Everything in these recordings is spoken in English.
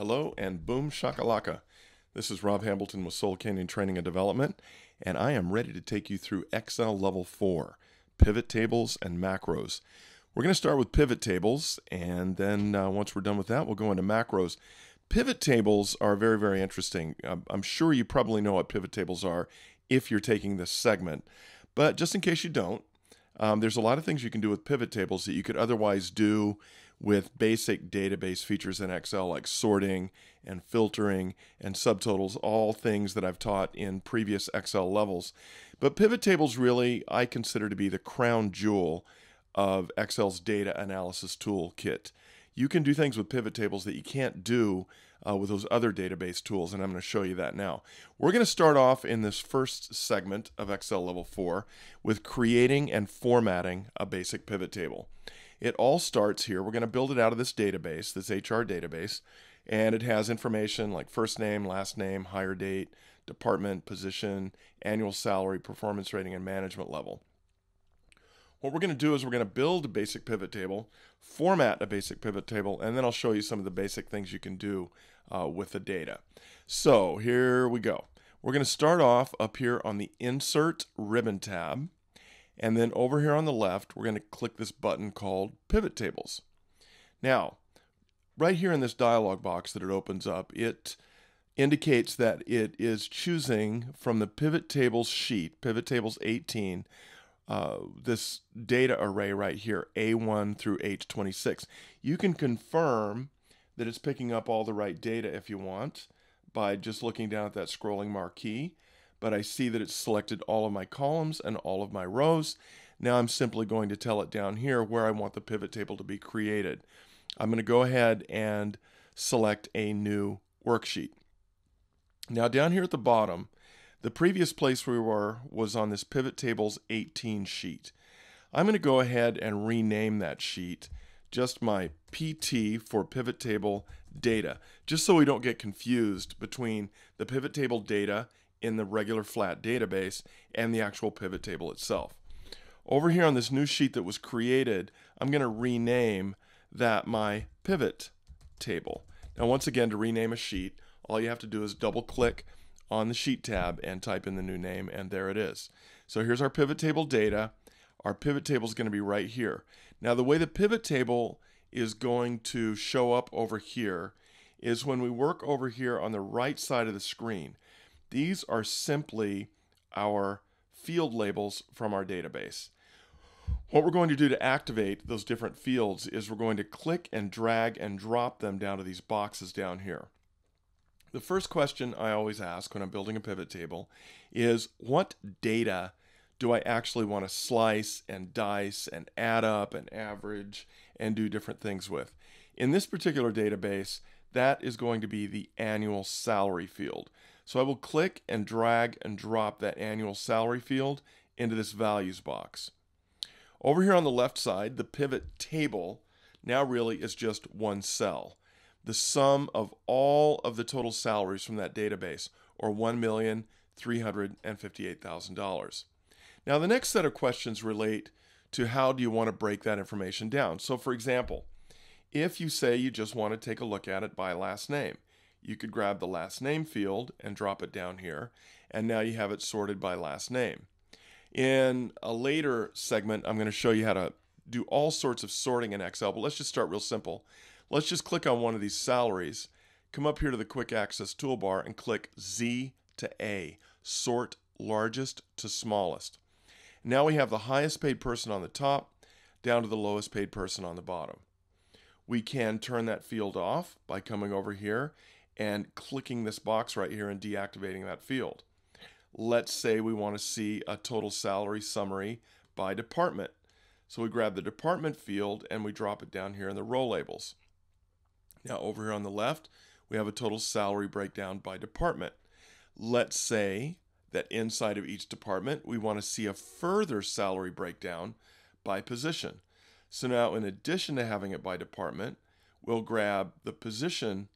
Hello and boom shakalaka. This is Rob Hambleton with Soul Canyon Training and Development, and I am ready to take you through Excel Level 4 pivot tables and macros. We're going to start with pivot tables, and then uh, once we're done with that, we'll go into macros. Pivot tables are very, very interesting. I'm sure you probably know what pivot tables are if you're taking this segment, but just in case you don't, um, there's a lot of things you can do with pivot tables that you could otherwise do with basic database features in Excel like sorting and filtering and subtotals, all things that I've taught in previous Excel levels. But pivot tables really I consider to be the crown jewel of Excel's data analysis toolkit. You can do things with pivot tables that you can't do uh, with those other database tools, and I'm going to show you that now. We're going to start off in this first segment of Excel Level 4 with creating and formatting a basic pivot table. It all starts here. We're going to build it out of this database, this HR database, and it has information like first name, last name, hire date, department, position, annual salary, performance rating, and management level. What we're going to do is we're going to build a basic pivot table, format a basic pivot table, and then I'll show you some of the basic things you can do uh, with the data. So here we go. We're going to start off up here on the Insert Ribbon tab. And then over here on the left, we're going to click this button called Pivot Tables. Now, right here in this dialog box that it opens up, it indicates that it is choosing from the Pivot Tables sheet, Pivot Tables 18, uh, this data array right here, A1 through H26. You can confirm that it's picking up all the right data if you want by just looking down at that scrolling marquee but I see that it's selected all of my columns and all of my rows. Now I'm simply going to tell it down here where I want the pivot table to be created. I'm going to go ahead and select a new worksheet. Now down here at the bottom, the previous place we were was on this pivot tables 18 sheet. I'm going to go ahead and rename that sheet just my PT for pivot table data, just so we don't get confused between the pivot table data in the regular flat database and the actual pivot table itself. Over here on this new sheet that was created, I'm going to rename that my pivot table. Now once again to rename a sheet, all you have to do is double click on the sheet tab and type in the new name and there it is. So here's our pivot table data. Our pivot table is going to be right here. Now the way the pivot table is going to show up over here is when we work over here on the right side of the screen. These are simply our field labels from our database. What we're going to do to activate those different fields is we're going to click and drag and drop them down to these boxes down here. The first question I always ask when I'm building a pivot table is what data do I actually want to slice and dice and add up and average and do different things with? In this particular database, that is going to be the annual salary field. So I will click and drag and drop that annual salary field into this values box. Over here on the left side, the pivot table now really is just one cell. The sum of all of the total salaries from that database, or $1,358,000. Now the next set of questions relate to how do you want to break that information down. So for example, if you say you just want to take a look at it by last name, you could grab the last name field and drop it down here, and now you have it sorted by last name. In a later segment, I'm going to show you how to do all sorts of sorting in Excel, but let's just start real simple. Let's just click on one of these salaries, come up here to the quick access toolbar and click Z to A, sort largest to smallest. Now we have the highest paid person on the top down to the lowest paid person on the bottom. We can turn that field off by coming over here and clicking this box right here and deactivating that field. Let's say we want to see a total salary summary by department. So we grab the department field and we drop it down here in the row labels. Now over here on the left, we have a total salary breakdown by department. Let's say that inside of each department, we want to see a further salary breakdown by position. So now in addition to having it by department, we'll grab the position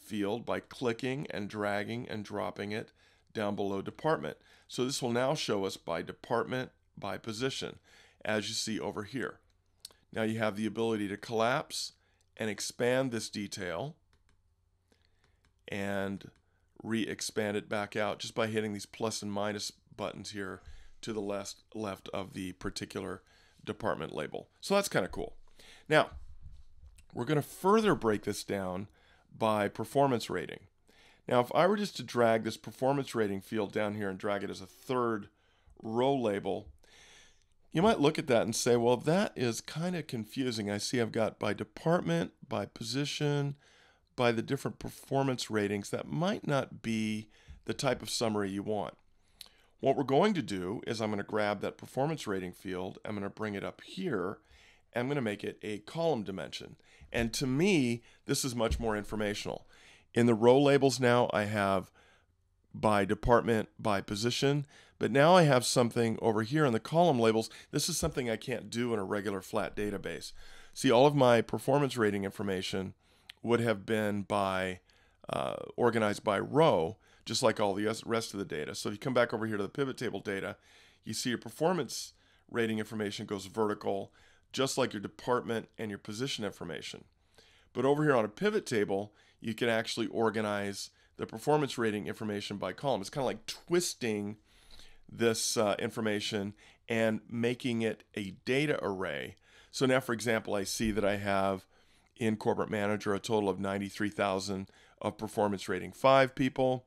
field by clicking and dragging and dropping it down below department. So this will now show us by department, by position, as you see over here. Now you have the ability to collapse and expand this detail and re-expand it back out just by hitting these plus and minus buttons here to the left left of the particular department label. So that's kind of cool. Now, we're going to further break this down by performance rating. Now, if I were just to drag this performance rating field down here and drag it as a third row label, you might look at that and say, well, that is kind of confusing. I see I've got by department, by position, by the different performance ratings. That might not be the type of summary you want. What we're going to do is I'm going to grab that performance rating field, I'm going to bring it up here, I'm going to make it a column dimension. And to me, this is much more informational. In the row labels now, I have by department, by position, but now I have something over here in the column labels. This is something I can't do in a regular flat database. See, all of my performance rating information would have been by uh, organized by row, just like all the rest of the data. So if you come back over here to the pivot table data, you see your performance rating information goes vertical, just like your department and your position information. But over here on a pivot table, you can actually organize the performance rating information by column. It's kind of like twisting this uh, information and making it a data array. So now, for example, I see that I have in Corporate Manager a total of 93,000 of performance rating 5 people,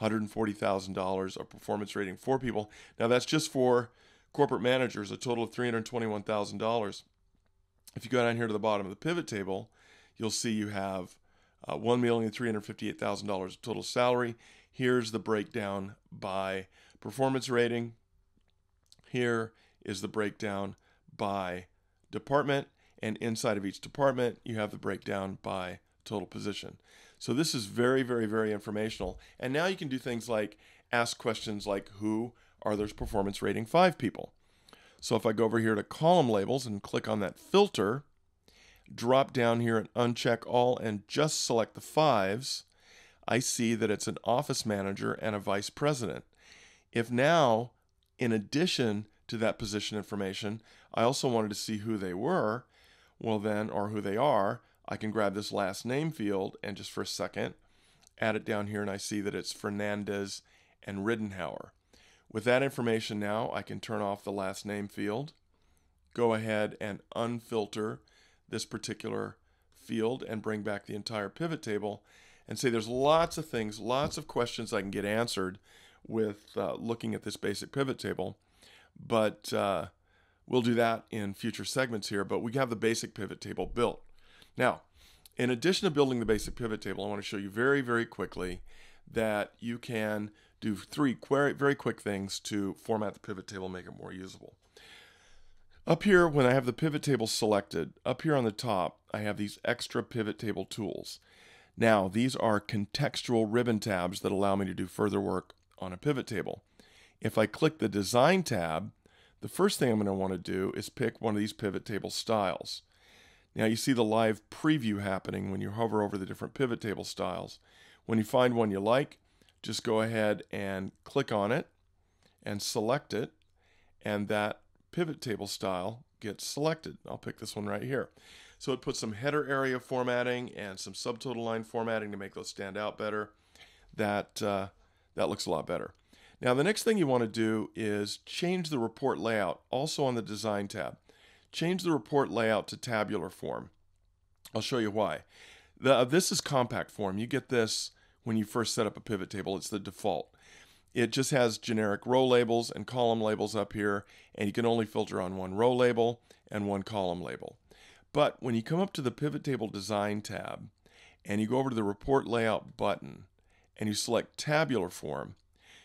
$140,000 of performance rating 4 people. Now that's just for corporate managers, a total of $321,000. If you go down here to the bottom of the pivot table, you'll see you have uh, $1,358,000 of total salary. Here's the breakdown by performance rating. Here is the breakdown by department. And inside of each department, you have the breakdown by total position. So this is very, very, very informational. And now you can do things like ask questions like who are those performance rating five people? So if I go over here to column labels and click on that filter, drop down here and uncheck all and just select the fives, I see that it's an office manager and a vice president. If now, in addition to that position information, I also wanted to see who they were, well then, or who they are, I can grab this last name field and just for a second, add it down here and I see that it's Fernandez and Riddenhauer. With that information now, I can turn off the last name field, go ahead and unfilter this particular field and bring back the entire pivot table and say there's lots of things, lots of questions I can get answered with uh, looking at this basic pivot table. But uh, we'll do that in future segments here, but we have the basic pivot table built. Now, in addition to building the basic pivot table, I want to show you very, very quickly that you can do three very quick things to format the pivot table, make it more usable. Up here, when I have the pivot table selected, up here on the top, I have these extra pivot table tools. Now, these are contextual ribbon tabs that allow me to do further work on a pivot table. If I click the Design tab, the first thing I'm going to want to do is pick one of these pivot table styles. Now you see the live preview happening when you hover over the different pivot table styles. When you find one you like, just go ahead and click on it and select it, and that pivot table style gets selected. I'll pick this one right here. So it puts some header area formatting and some subtotal line formatting to make those stand out better. That, uh, that looks a lot better. Now the next thing you want to do is change the report layout, also on the Design tab. Change the report layout to tabular form. I'll show you why. The, uh, this is compact form. You get this when you first set up a pivot table. It's the default. It just has generic row labels and column labels up here, and you can only filter on one row label and one column label. But when you come up to the Pivot Table Design tab, and you go over to the Report Layout button, and you select Tabular Form,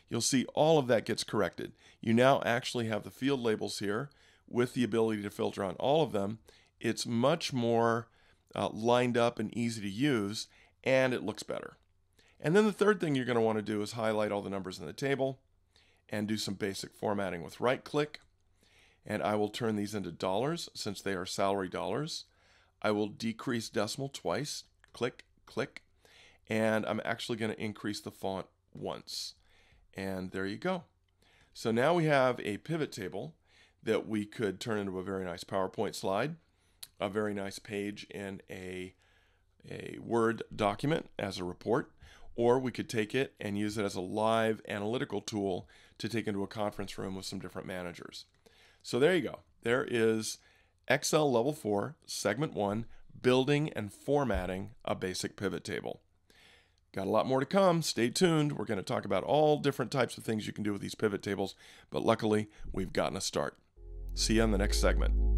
you'll see all of that gets corrected. You now actually have the field labels here with the ability to filter on all of them. It's much more uh, lined up and easy to use, and it looks better. And then the third thing you're going to want to do is highlight all the numbers in the table and do some basic formatting with right click. And I will turn these into dollars since they are salary dollars. I will decrease decimal twice, click, click, and I'm actually going to increase the font once. And there you go. So now we have a pivot table that we could turn into a very nice PowerPoint slide, a very nice page in a, a Word document as a report, or we could take it and use it as a live analytical tool to take into a conference room with some different managers. So there you go. There is Excel Level 4, Segment 1, Building and Formatting a Basic Pivot Table. Got a lot more to come. Stay tuned. We're going to talk about all different types of things you can do with these pivot tables, but luckily, we've gotten a start. See you on the next segment.